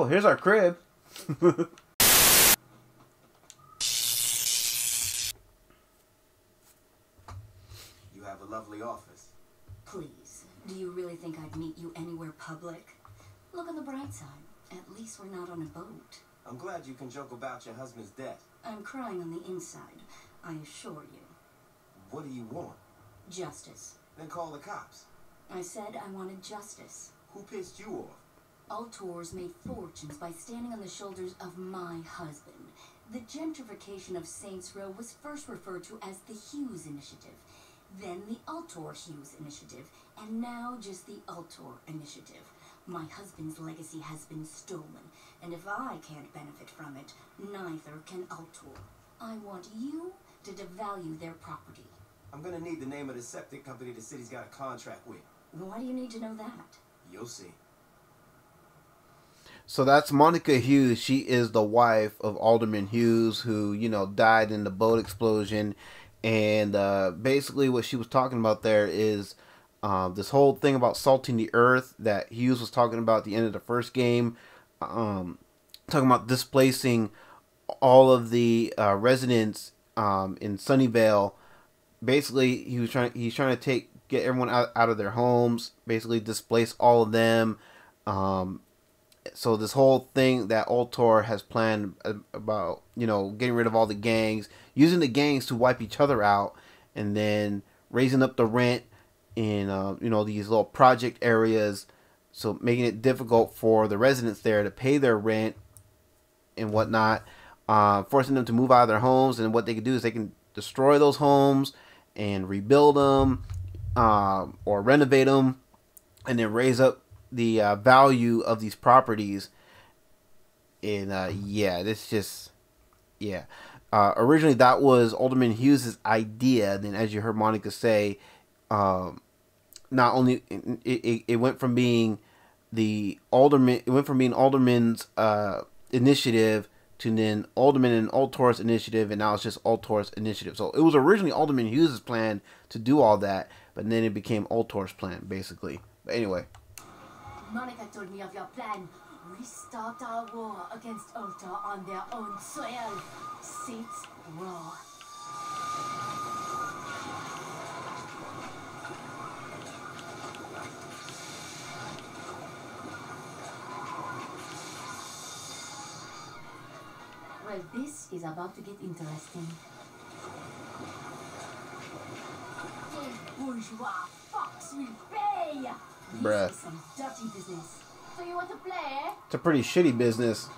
Oh, here's our crib. You have a lovely office. Please, do you really think I'd meet you anywhere public? Look on the bright side. At least we're not on a boat. I'm glad you can joke about your husband's death. I'm crying on the inside, I assure you. What do you want? Justice. Then call the cops. I said I wanted justice. Who pissed you off? Ultor's made fortunes by standing on the shoulders of my husband. The gentrification of Saints Row was first referred to as the Hughes Initiative, then the Ultor Hughes Initiative, and now just the Ultor Initiative. My husband's legacy has been stolen, and if I can't benefit from it, neither can Ultor. I want you to devalue their property. I'm gonna need the name of the septic company the city's got a contract with. Why do you need to know that? You'll see. So that's Monica Hughes. She is the wife of Alderman Hughes, who you know died in the boat explosion. And uh, basically, what she was talking about there is uh, this whole thing about salting the earth that Hughes was talking about at the end of the first game. Um, talking about displacing all of the uh, residents um, in Sunnyvale. Basically, he was trying. He's trying to take get everyone out, out of their homes. Basically, displace all of them. Um, so this whole thing that Ultor has planned about, you know, getting rid of all the gangs, using the gangs to wipe each other out, and then raising up the rent in, uh, you know, these little project areas, so making it difficult for the residents there to pay their rent and whatnot, uh, forcing them to move out of their homes. And what they can do is they can destroy those homes and rebuild them, um, or renovate them, and then raise up the uh, value of these properties and uh, yeah this just yeah. Uh, originally that was alderman hughes's idea. Then as you heard monica say um, not only it, it, it went from being the alderman it went from being alderman's uh, initiative to then alderman and ultor's initiative and now it's just ultor's initiative. So it was originally alderman hughes's plan to do all that but then it became ultor's plan basically. But anyway Monica told me of your plan. We start our war against Ultor on their own soil. Saints Row. Well, this is about to get interesting. Bourgeois fox will pay! Bruh. This is some dirty business. So you want to play? It's a pretty shitty business.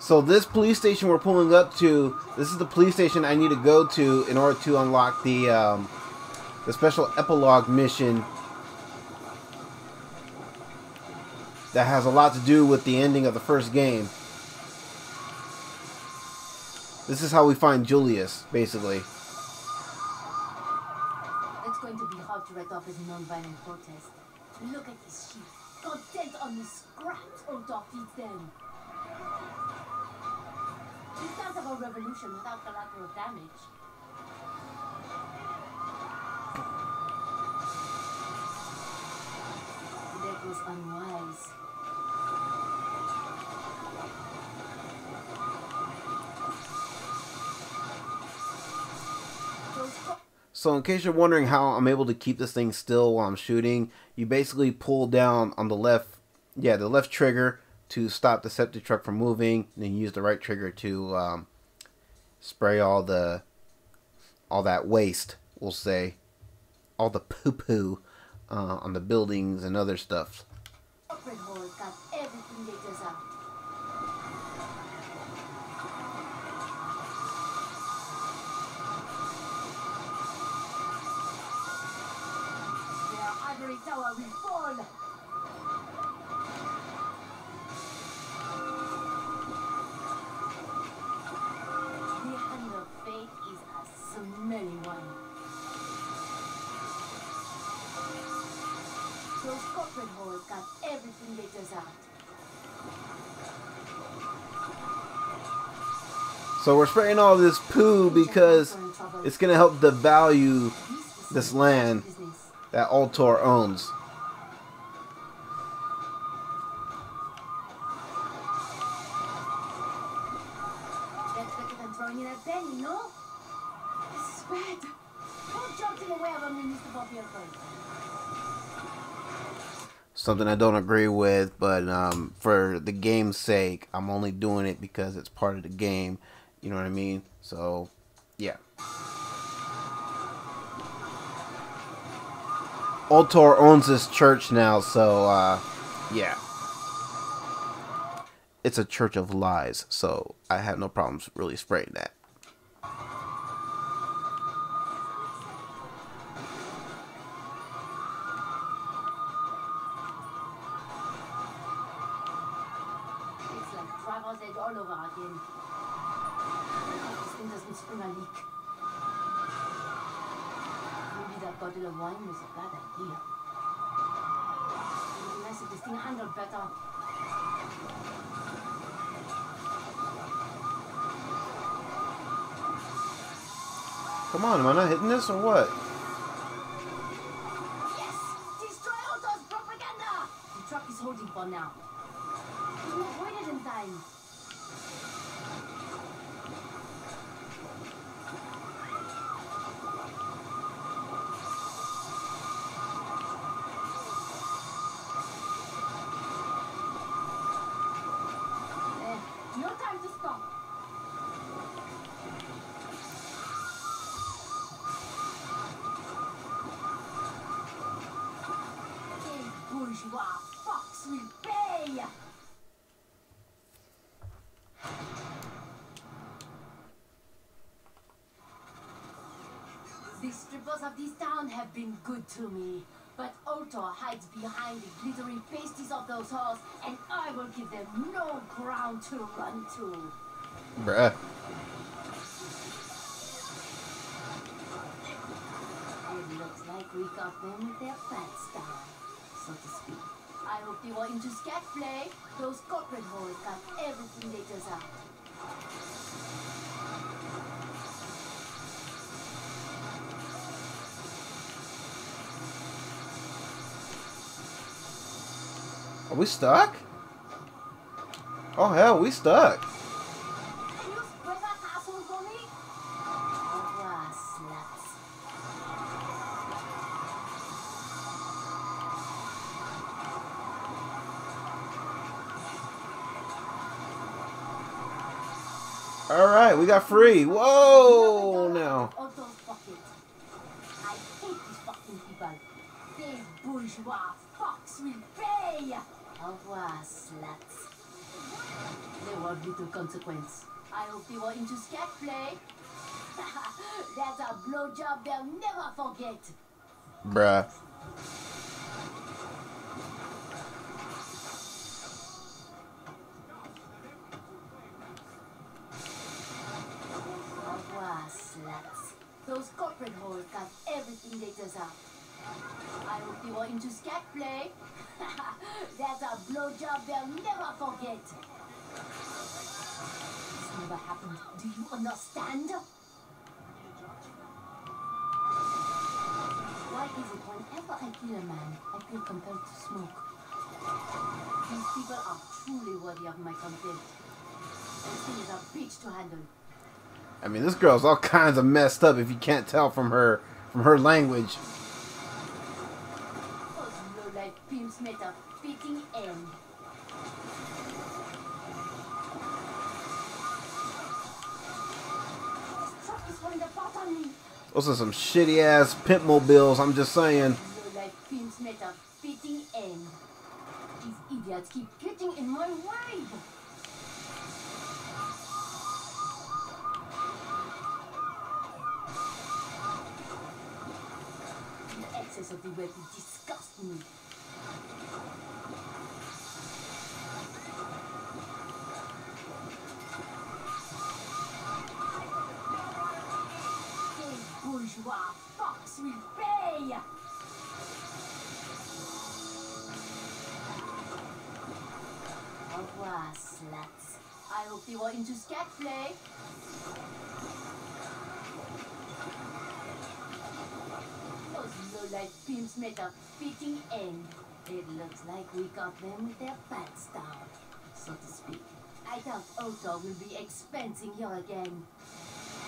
So this police station we're pulling up to, this is the police station I need to go to in order to unlock the um, the special epilogue mission that has a lot to do with the ending of the first game. This is how we find Julius, basically. It's going to be hard to write off as non-violent protest. Look at this sheep. Content on the scraps Ultor feeds them. You can't have a revolution without collateral damage. That was unwise. So in case you're wondering how I'm able to keep this thing still while I'm shooting, you basically pull down on the left, yeah, the left trigger to stop the septic truck from moving, and then use the right trigger to um, spray all the, all that waste, we'll say, all the poo poo uh, on the buildings and other stuff. So we're spraying all this poo because it's gonna help devalue this land that Ultor owns. Something I don't agree with, but um, for the game's sake, I'm only doing it because it's part of the game. You know what I mean? So, yeah. Ultor owns this church now, so uh, yeah. It's a church of lies, so I have no problems really spraying that. Bottle of wine was a bad idea. It would nice if this thing handled better. Come on, am I not hitting this or what? Yes! Destroy Ultor's propaganda! The truck is holding for now. Have been good to me, but Ultor hides behind the glittering pasties of those halls, and I will give them no ground to run to. Bruh. It looks like we got them with their pants down, so to speak. I hope they were into scat play. Those corporate boys got everything they deserve. Are we stuck? Oh hell, we stuck. Can you spread that asshole for me? Au revoir, sluts. All right, we got free. Whoa, now. I hate these fucking people. These bourgeois. Au revoir, sluts. There were little consequence. I hope they were into scat play. That's a blowjob they'll never forget. Bruh. I mean, this girl's all kinds of messed up if you can't tell from her from her language. Those are some shitty ass pimp mobiles. I'm just saying. These idiots keep getting in my way. The excess of the weapon disgusts me. Bourgeois will Au revoir, sluts. I hope they were into scat play. Those low-life pimps met a fitting end. It looks like we got them with their pants down, so to speak. I doubt Ultor will be expensing here again.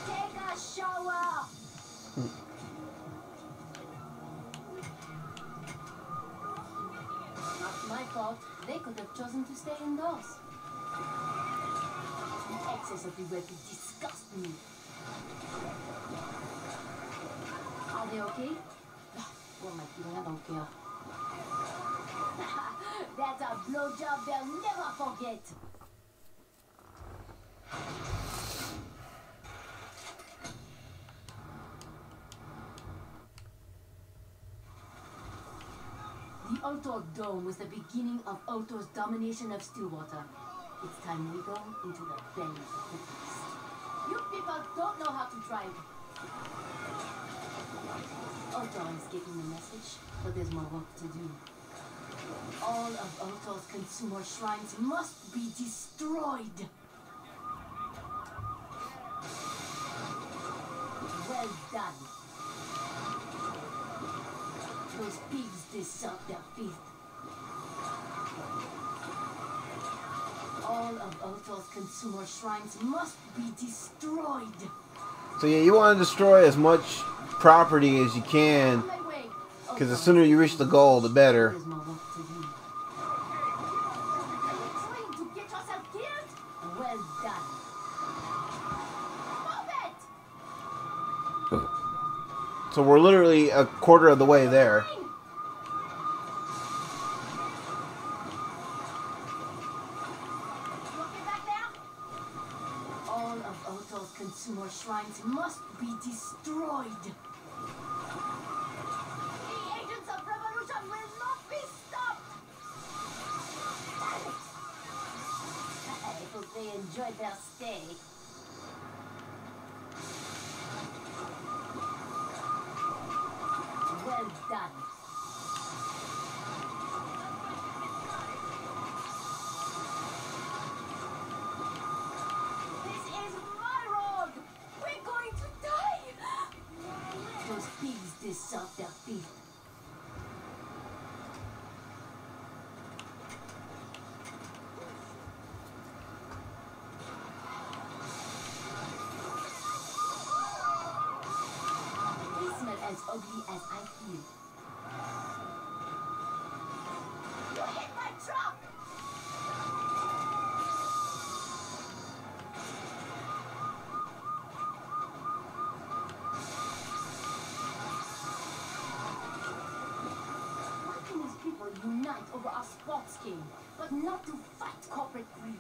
Take a shower! Hmm. Not my fault. They could have chosen to stay indoors. The excess of the weapon disgusts me. Are they okay? Am I doing? I don't care. That's a blowjob they'll never forget. Ultor Dome was the beginning of Ultor's domination of Stillwater. It's time we go into the belly of the beast. You people don't know how to drive. Ultor is getting the message, but there's more work to do. All of Ultor's consumer shrines must be destroyed. Well done. Those pigs deserve their feast. All of consumer shrines must be destroyed. So yeah, you want to destroy as much property as you can, On my way. because the sooner you reach the goal, the better. There's more work to do. Are you trying to get yourself killed? Well done. Move it! So we're literally a quarter of the way there. Enjoyed their stay. Ugly as I feel. You hit my truck! Why can these people unite over a sports game, but not to fight corporate greed?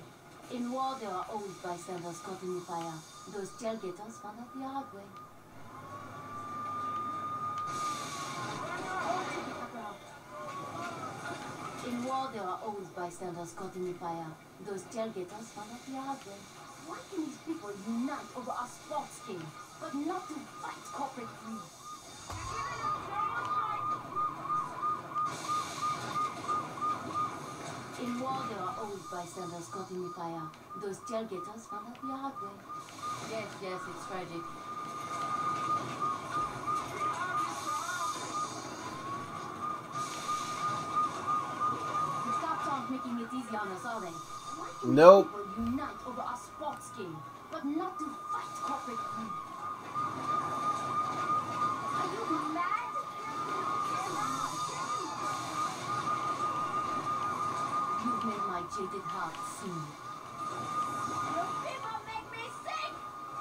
In war, there are always bystanders caught in the fire. Those tailgaters found out the hard way. Oh, take it, Papa. In war, there are always bystanders caught in the fire. Those tailgaters found out the hard. Why can these people unite over a sports game, but not to fight corporate greed? In war, there are always bystanders caught in the fire. Those tailgaters found out the hard. Yes, yes, it's tragic. Nope. unite over a sports game, but not to fight corporate greed? Are you mad? You've made my jaded heart sing. You people make me sick!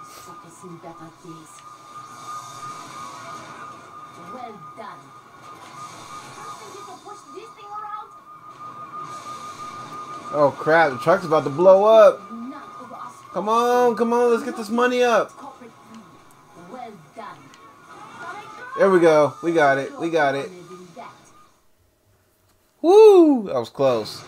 Suck us in better days. Well done. You think you can push this thing around? Oh crap, the truck's about to blow up. Come on, come on, let's get this money up. There we go. We got it. We got it. Woo! That was close.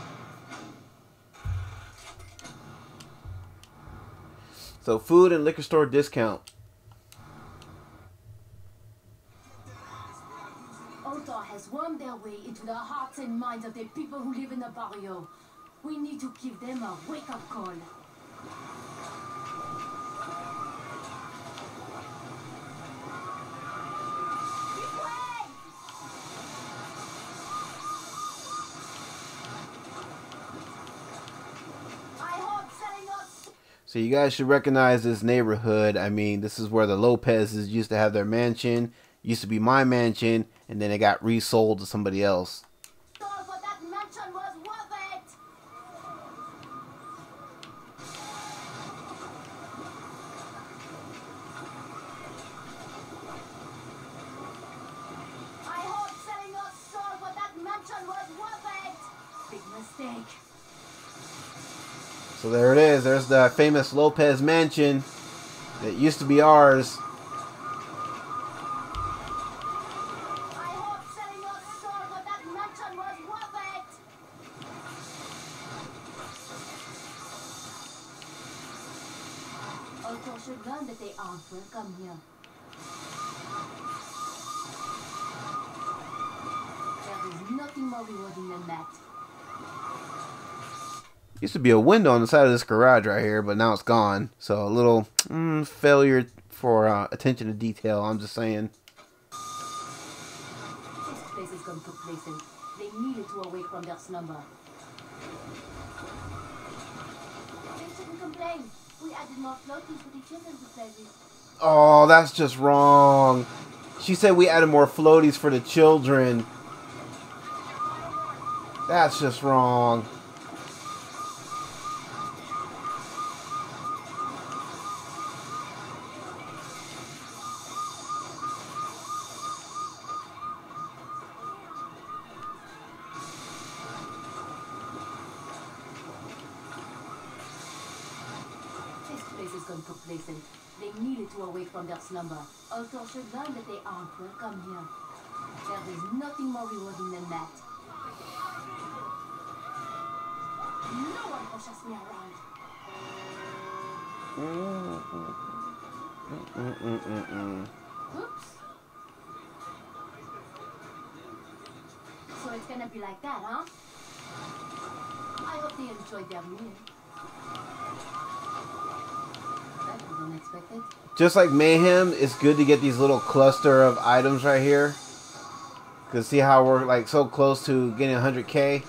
So food and liquor store discount. Ultor has wormed their way into the hearts and minds of the people who live in the barrio. We need to give them a wake-up call. So you guys should recognize this neighborhood. I mean, this is where the Lopez's used to have their mansion. Used to be my mansion, and then it got resold to somebody else. Is. The famous Lopez mansion that used to be ours. Be a window on the side of this garage right here, but now it's gone. So a little mm, failure for uh, attention to detail. I'm just saying. This place is gone complacent. They needed to awake from their slumber. They shouldn't complain. We added more floaties for the children to play with. Oh, that's just wrong. She said we added more floaties for the children. That's just wrong. Their slumber. Ultor should learn that they aren't welcome here. There is nothing more rewarding than that. No one pushes me around. Mm-mm-mm. Oops. So it's gonna be like that, huh? I hope they enjoyed their meal. That was unexpected. Just like Mayhem, it's good to get these little cluster of items right here. Cause see how we're like so close to getting 100k.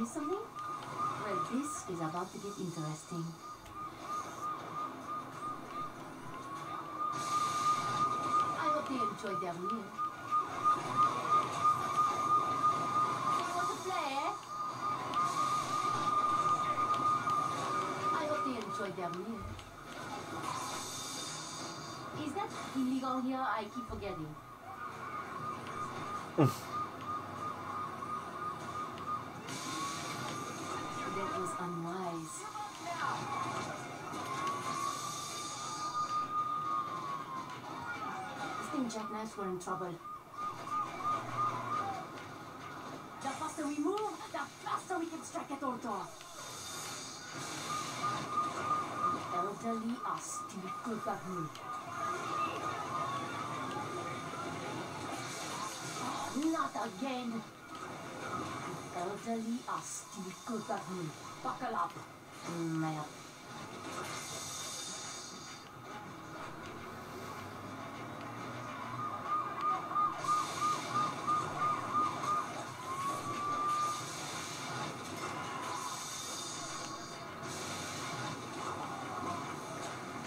Miss something? Well, this is about to get interesting. I hope they enjoyed their meal. You want to play? I hope they enjoyed their meal. Is that illegal here? I keep forgetting. unwise. I think jackknives were in trouble. The faster we move, the faster we can strike at Ultor. The elderly are good at me. Oh, not again. The elderly are good at me. Buckle up. Merde.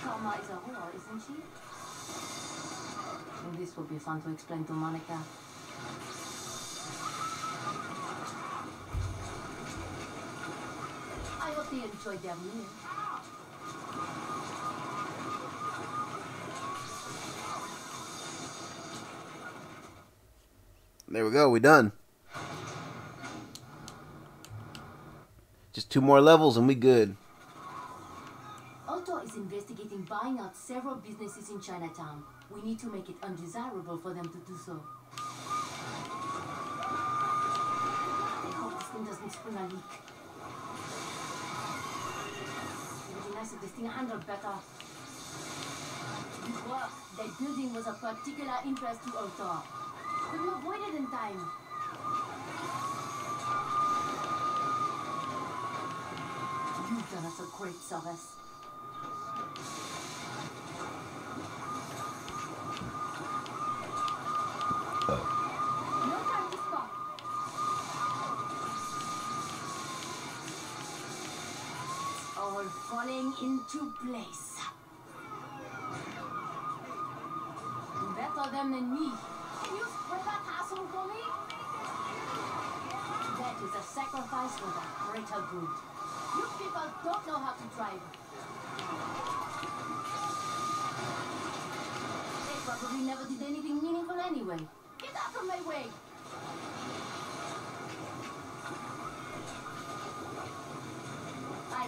Karma is a whore, isn't she? This will be fun to explain to Monica. I hope they enjoyed their meal. There we go. We done. Just two more levels and we good. Ultor is investigating buying out several businesses in Chinatown. We need to make it undesirable for them to do so. I hope this thing doesn't spring a leak. It would be nice if this thing better. That building was of particular interest to Ultor. Couldn't avoid it in time. You've done us a great service.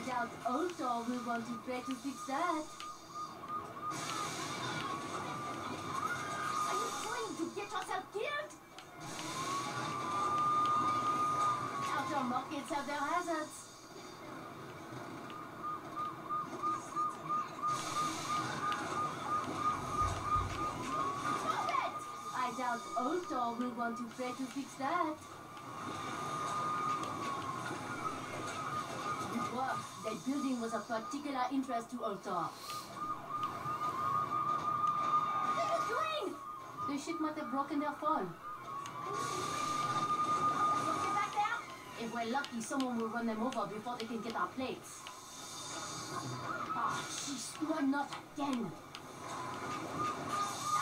Doubt Ultor will want to try to fix that. Are you trying to get yourself killed? Outer markets have their hazards. Stop it! I doubt Ultor will want to try to fix that. Good That building was of particular interest to Ultor. What are you doing? The ship might have broken their fall. Get back there. If we're lucky, someone will run them over before they can get our plates. Ah, she's no, not again.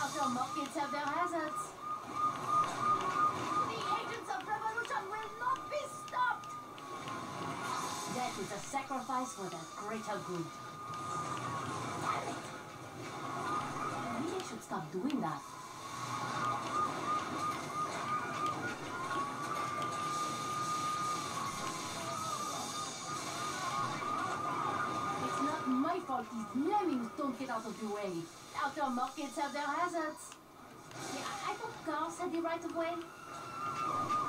Outer markets have their hazards. Is a sacrifice for the greater good. Damn it! I should stop doing that. It's not my fault these lemmings don't get out of the way. Outer markets have their hazards. Yeah, I thought cars had the right of way.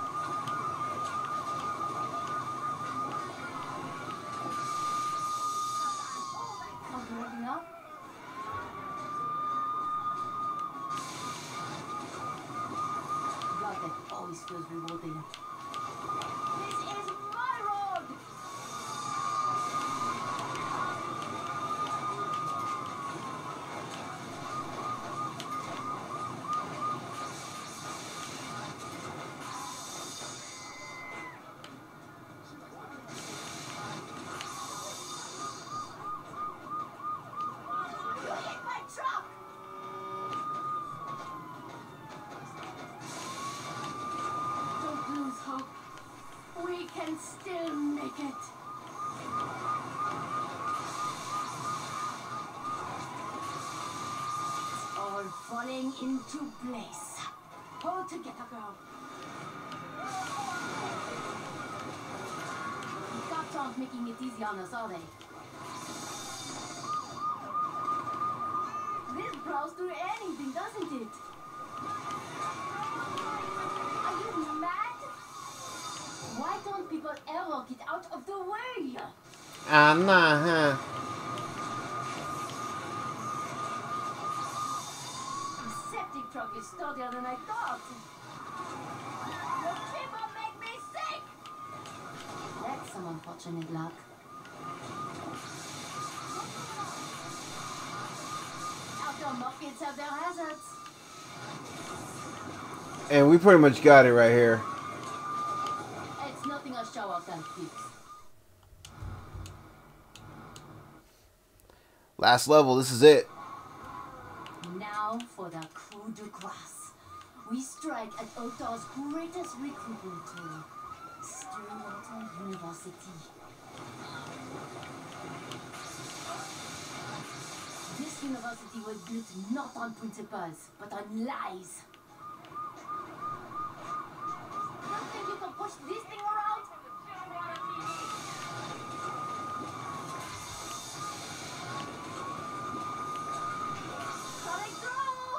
Into place. Hold together, girl. The cops aren't making it easy on us, are they? This blows through anything, doesn't it? Are you mad? Why don't people ever get out of the way? Ah, nah, huh? And we pretty much got it right here. It's nothing a shower can fix. Last level, this is it. Now for the coup de grace. We strike at Ultor's greatest recruitment tool, Stillwater University. University was built not on principles, but on lies. You can push this thing around? Through!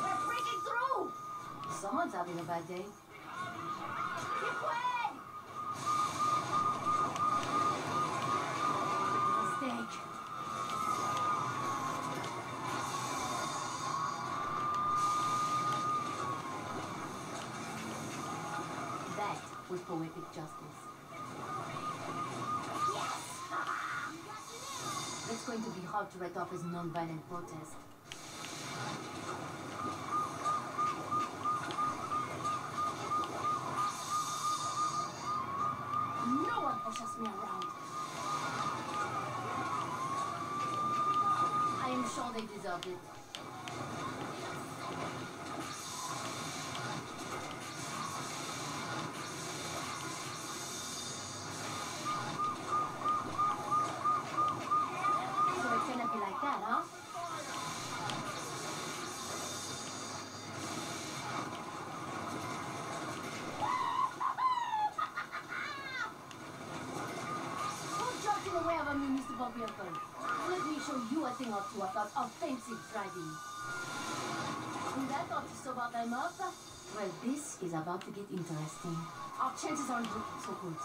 We're breaking through! Someone's having a bad day. Poetic justice. Yes! It's going to be hard to write off as non-violent protest. No one pushes me around. I am sure they deserve it. Thought to sober them. Well, this is about to get interesting. Our chances aren't looking so good.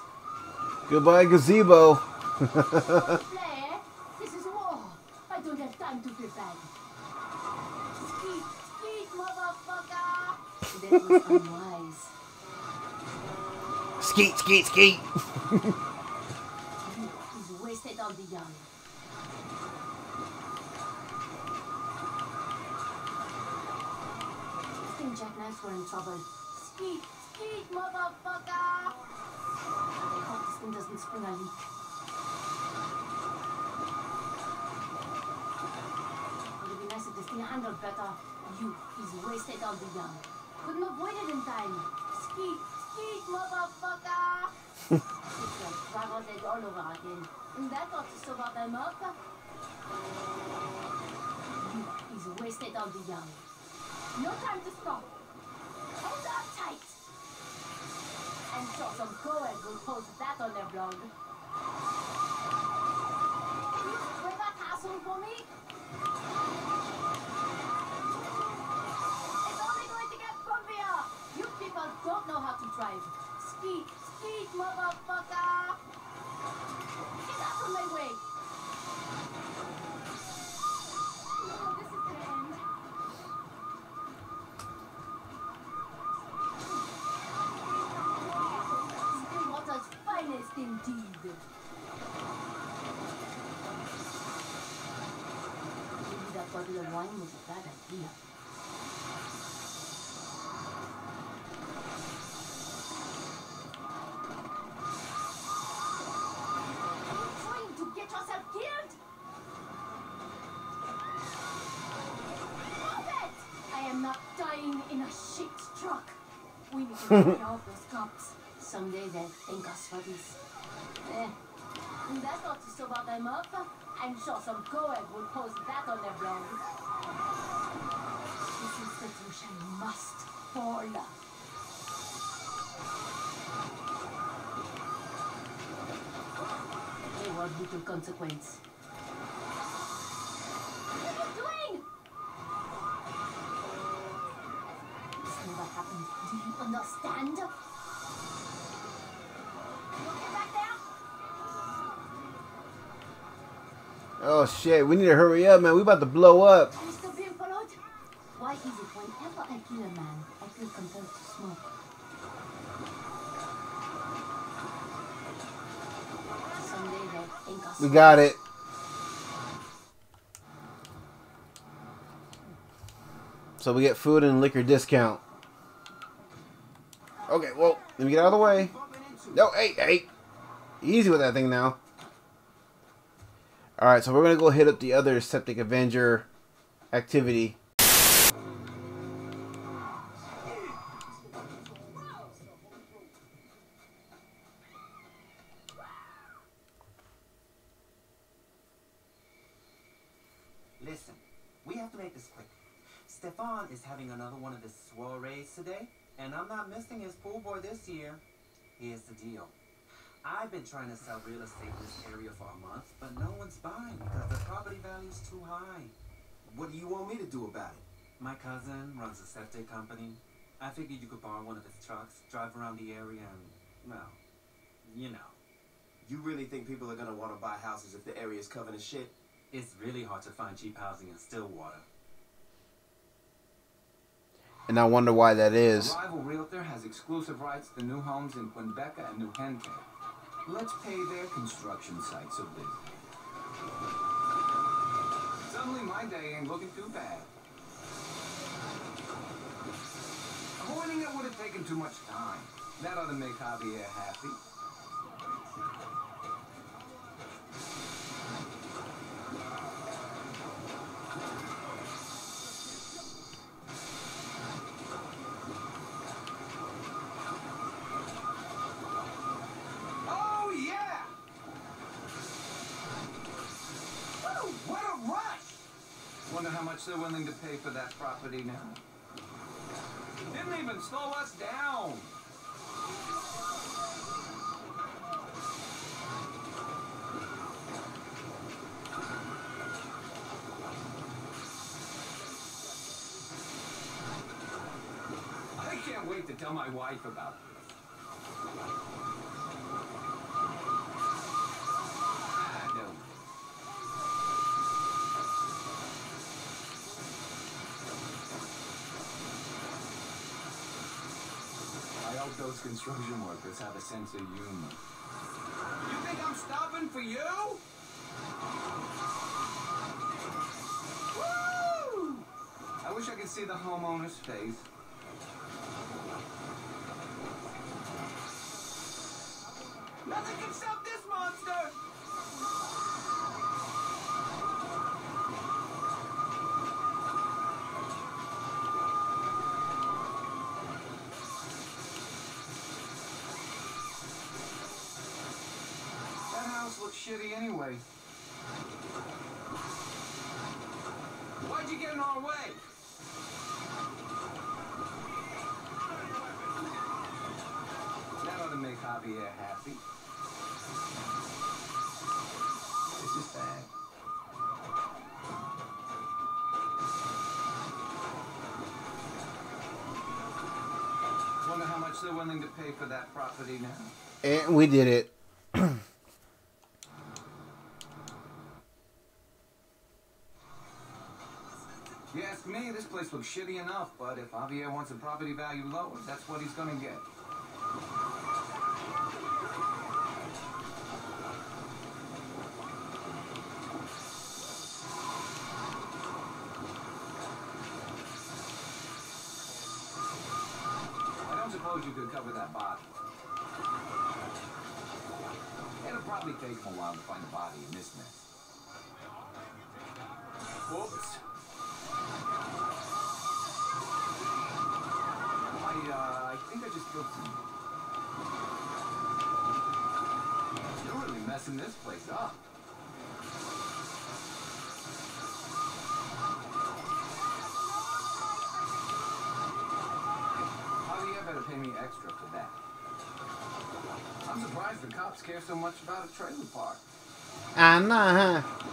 Goodbye, gazebo. Play? This is war. I don't have time to feel bad. Skeet, skeet, motherfucker! That was unwise. Skeet, skeet, skeet. He's wasted on the young. Jackknives were in trouble. Skeet, skeet, motherfucker! I hope this thing doesn't spring a leak. It would be nice if this thing handled better. You, he's wasted on the young. Couldn't avoid it in time. Skeet, skeet, motherfucker! It's like Dragon's Edge all over again. And that ought to sober them up. You is wasted on the young. No time to stop. Hold on tight. And sure some co-ed will post that on their blog. Can you that castle for me? It's only going to get. You people don't know how to drive. Speed, speed, motherfucker. Cops. Someday they'll thank us for this. Eh. And that ought to them up. I'm sure some co-ed will post that on their blog. This institution must fall. They little consequence. Understand? You okay? Oh shit, we need to hurry up, man. We about to blow up. Are you still being followed? Why is it whenever I kill a man, I feel compelled to smoke? Someday they'll think us. We got it. So we get food and liquor discount. Okay, well, let me get out of the way. No, hey, hey. Easy with that thing now. Alright, so we're going to go hit up the other Septic Avenger activity. Listen, we have to make this quick. Stefan is having another one of his soirees today, and I'm not missing his pool boy this year. Here's the deal. I've been trying to sell real estate in this area for a month, but no one's buying because the property value's too high. What do you want me to do about it? My cousin runs a septic company. I figured you could borrow one of his trucks, drive around the area, and, well, you know. You really think people are gonna want to buy houses if the area's covered in shit? It's really hard to find cheap housing in Stillwater. And I wonder why that is. Rival realtor has exclusive rights to new homes in Quinbeca and New Gente. Let's pay their construction sites a visit. Suddenly my day ain't looking too bad. Avoiding it would have taken too much time. That ought to make Javier happy. Much they're willing to pay for that property now. Didn't even slow us down. I can't wait to tell my wife about this. Those construction workers have a sense of humor. You think I'm stopping for you? Woo! I wish I could see the homeowner's face. Nothing can stop this monster! Shitty anyway. Why'd you get in our way? That ought to make Javier happy. This is bad. Wonder how much they're willing to pay for that property now. And we did it. You ask me, this place looks shitty enough, but if Javier wants a property value lower, that's what he's gonna get. You're really messing this place up. Javier better pay me extra for that. I'm surprised the cops care so much about a trailer park. Ah, I know, huh?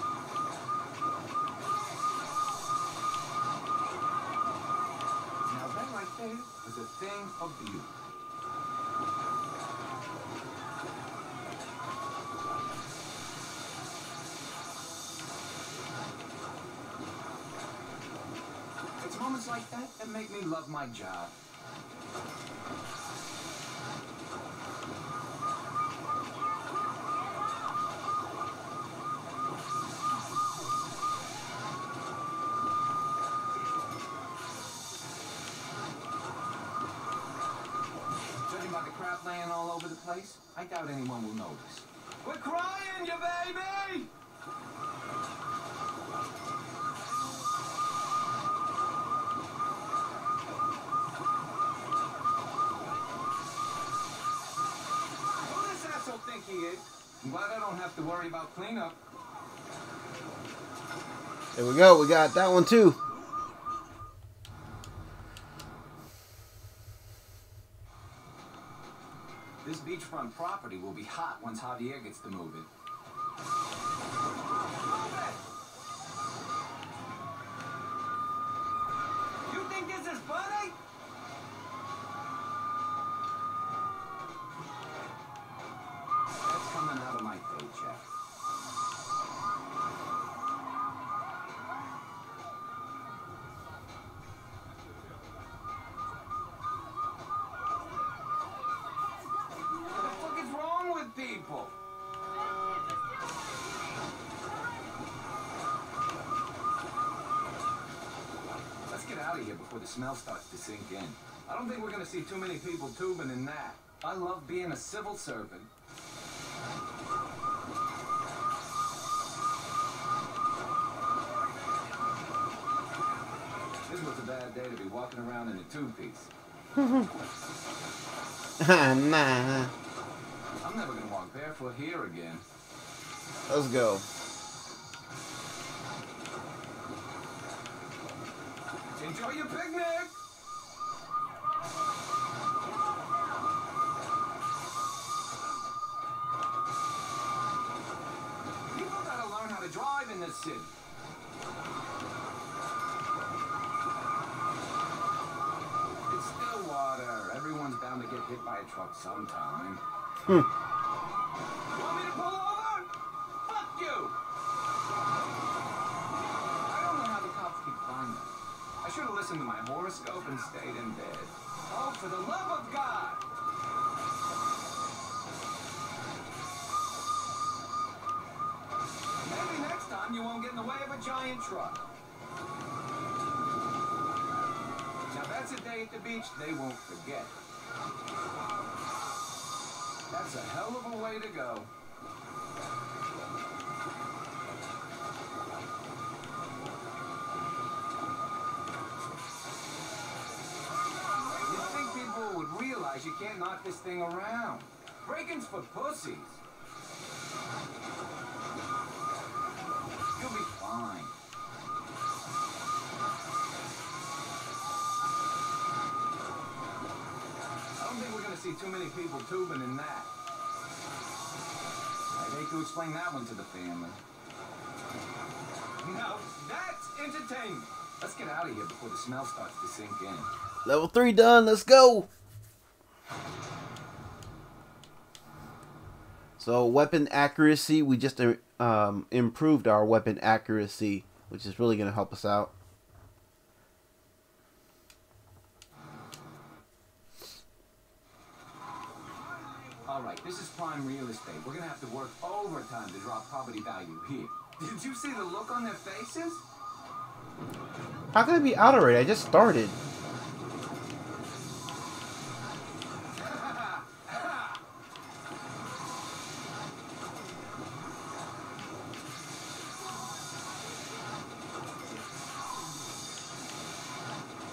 My job. Judging by the crap laying all over the place, I doubt anyone will notice. We're crying, you baby! Who this asshole think he is? I'm glad I don't have to worry about cleanup. There we go. We got that one too. This beachfront property will be hot once Javier gets to moving. Smell starts to sink in. I don't think we're gonna see too many people tubing in that. I love being a civil servant. This was a bad day to be walking around in a two-piece. Ah, nah. I'm never gonna walk barefoot here again. Let's go. Hit by a truck sometime. Want me to pull over? Fuck you! I don't know how the cops keep finding us. I should have listened to my horoscope and stayed in bed. Oh, for the love of God! Maybe next time you won't get in the way of a giant truck. Now that's a day at the beach they won't forget. That's a hell of a way to go. You'd think people would realize you can't knock this thing around. Break-ins for pussies. You'll be fine. Too many people tubing in that. I'd hate to explain that one to the family. Now, that's entertainment. Let's get out of here before the smell starts to sink in. Level three done. Let's go. So weapon accuracy, we just uh, um, improved our weapon accuracy, which is really going to help us out. All right, this is prime real estate. We're gonna have to work overtime to drop property value here. Did you see the look on their faces? How can I be out already? I just started.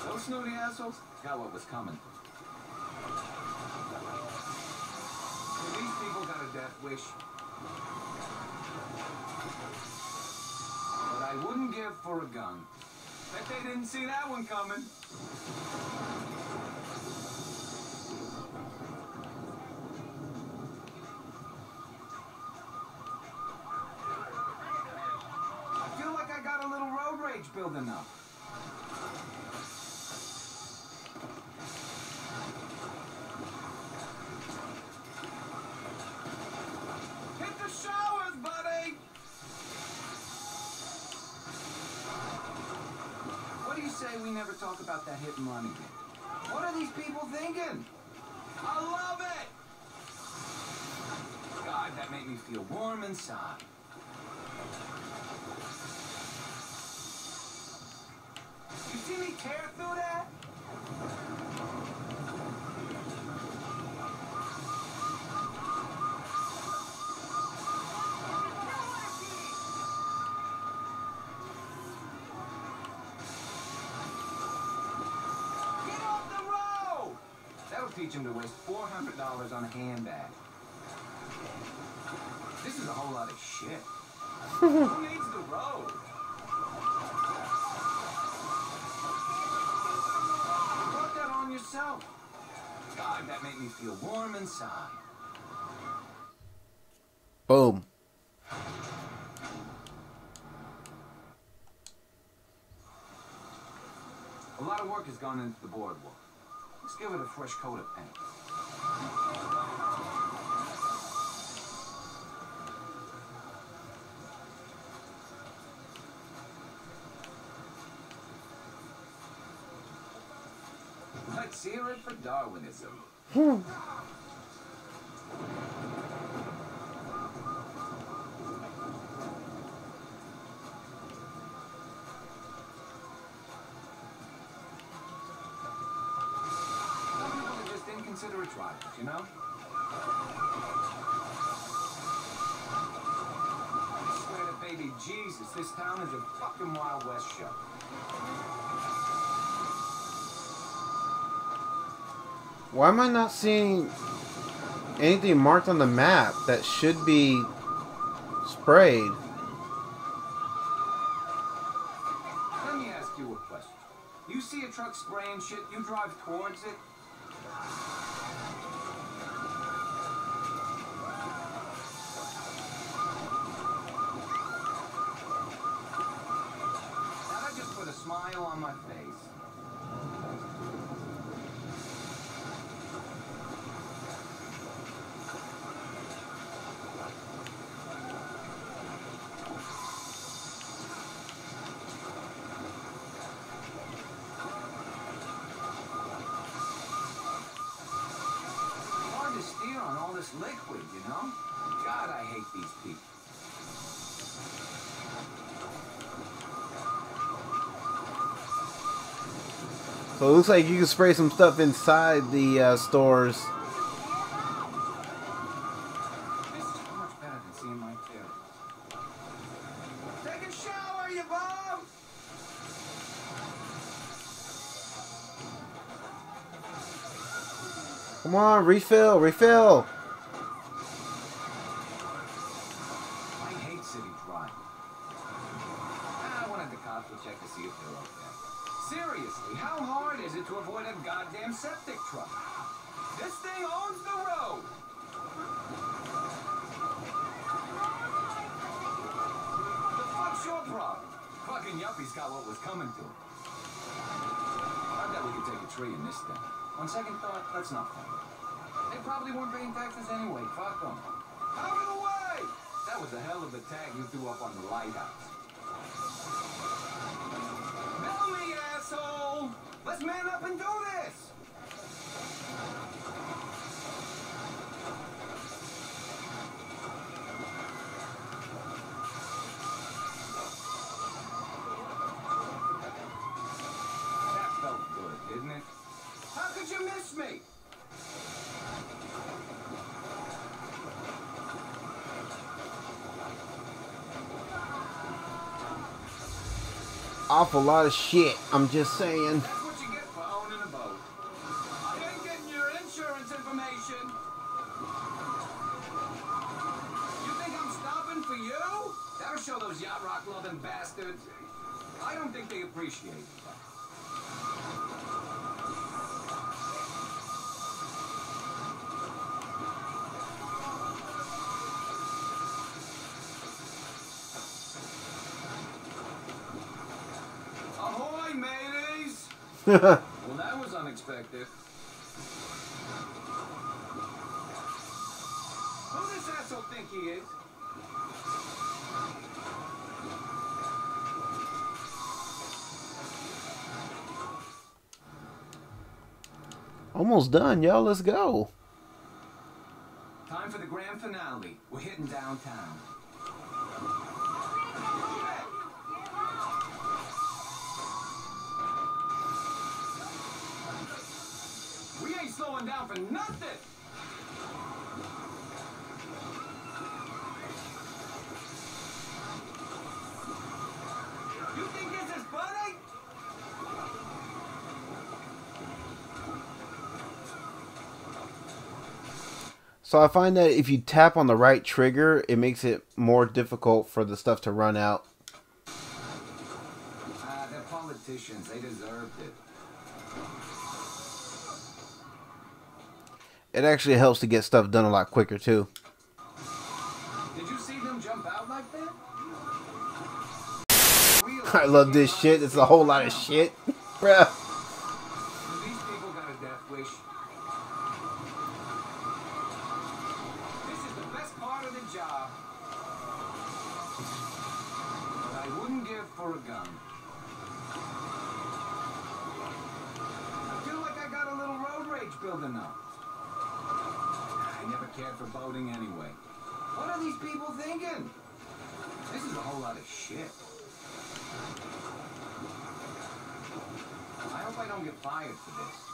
Those snooty assholes got what was coming. Gun. Bet they didn't see that one coming. Feel warm inside. You see me tear through that? Get off the road! That'll teach him to waste $400 on a handbag. This a whole lot of shit. Who needs the road? You brought that on yourself. God, that made me feel warm inside. Boom. A lot of work has gone into the boardwalk. Let's give it a fresh coat of paint. Cheer it for Darwinism. Hmm. inconsiderate rivals, you know? I swear to baby Jesus, this town is a fucking Wild West show. Why am I not seeing anything marked on the map that should be sprayed? Let me ask you a question. You see a truck spraying shit, you drive towards it? So it looks like you can spray some stuff inside the uh, stores. Come on, refill, refill. Fucking yuppies got what was coming to him. I bet we could take a tree in this thing. On second thought, that's not funny. They probably weren't paying taxes anyway. Fuck them. Out of the way! That was a hell of a tag you threw up on the lighthouse. Tell me, asshole! Let's man up and do this! Awful lot of shit. I'm just saying. Well, that was unexpected. Who does asshole think he is? Almost done, y'all. Let's go. Time for the grand finale. We're hitting downtown. Slowing down for nothing! You think this is funny? So I find that if you tap on the right trigger, it makes it more difficult for the stuff to run out. Ah, they're politicians. They deserved it. It actually helps to get stuff done a lot quicker too. Did you see them jump out like that? I love this shit. It's a whole lot of shit. Bruh. Whole lot of shit. I hope I don't get fired for this.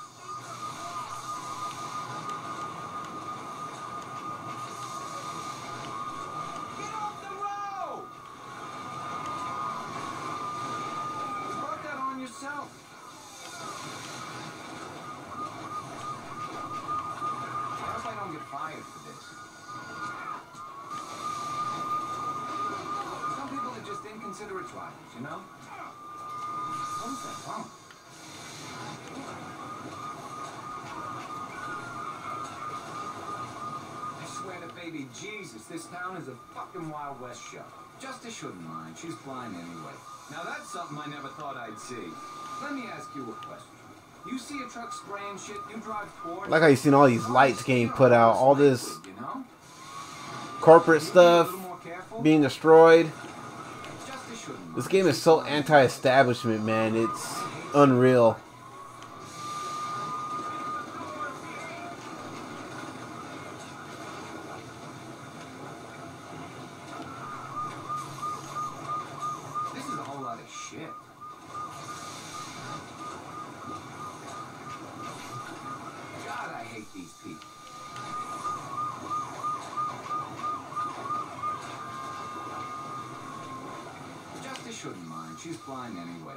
Jesus, this town is a fucking Wild West show. Justice shouldn't mind. She's blind anyway. Now that's something I never thought I'd see. Let me ask you a question. You see a truck spraying shit, you drive toward Like how you seen all these lights getting put out, all this corporate You be a little stuff being destroyed. This game is so anti-establishment, man. It's unreal. Shouldn't mind. She's blind anyway.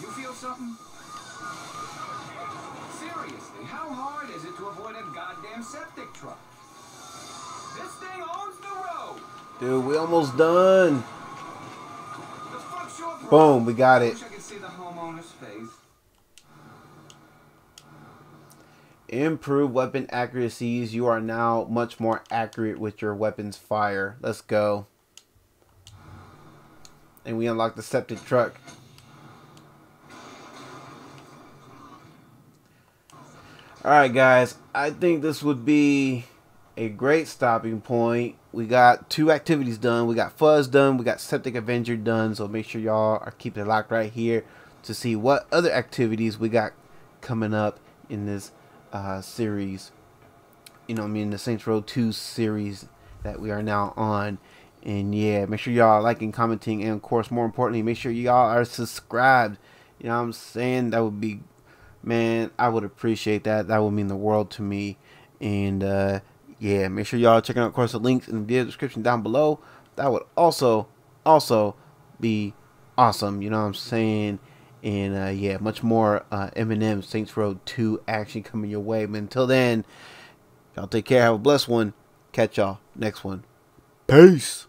You feel something? Seriously, how hard is it to avoid a goddamn septic truck? This thing owns the road. Dude, we almost done. The fuck's your problem? Boom, we got it. wish I could see the homeowner's face. Improve weapon accuracies. You are now much more accurate with your weapons fire. Let's go. And we unlock the septic truck. Alright guys, I think this would be a great stopping point. We got two activities done. We got Fuzz done. We got Septic Avenger done. So make sure y'all are keeping it locked right here to see what other activities we got coming up in this uh, series. You know, I mean, the Saints Row 2 series that we are now on. And yeah, make sure y'all liking, commenting, and of course, more importantly, make sure y'all are subscribed. You know what I'm saying? That would be, man, I would appreciate that. That would mean the world to me. And uh, yeah, make sure y'all checking out, of course, the links in the video description down below. That would also, also be awesome. You know what I'm saying? And uh, yeah, much more uh, Eminem Saints Row 2 action coming your way. But until then, y'all take care. Have a blessed one. Catch y'all next one. Peace.